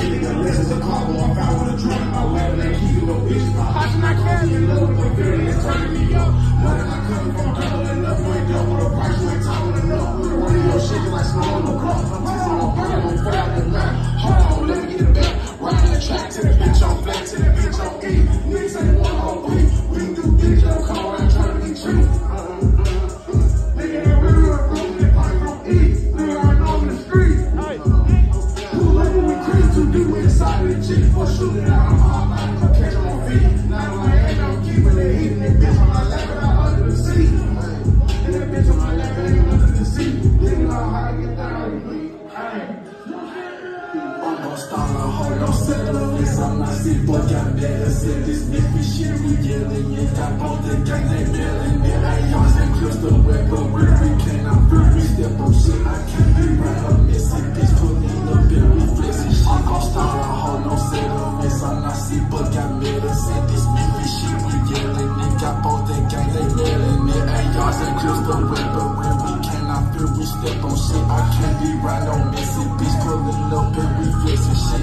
stealing unless it's a car or a with a drink. My wife and I keep it bitch. My heart's not crazy. Love boy, girl, it's turning me up. Money not coming from double and up. Boy, with the price. You ain't talking enough. With one of your shit, like snow on the cup. I'm just on a. I'm fat out the night. Hold on, let me get it back. Ride the track to the bitch on flat, to the bitch on E. Niggas ain't one whole week. We can do bitch, don't come around trying to be true. Uh, Stanna har jag sällan i sanna sitt och kan det se Step on shit. I can't be right on messy beats, pulling up and we fixin' shit.